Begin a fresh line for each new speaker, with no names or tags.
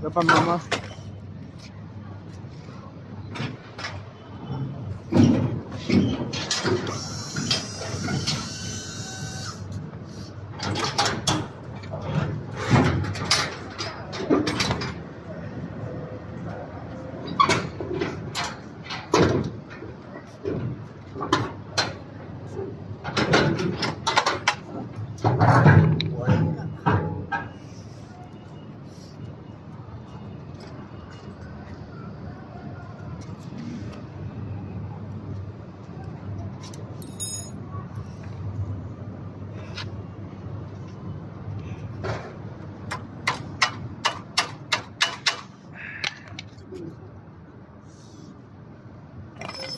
Depan mama.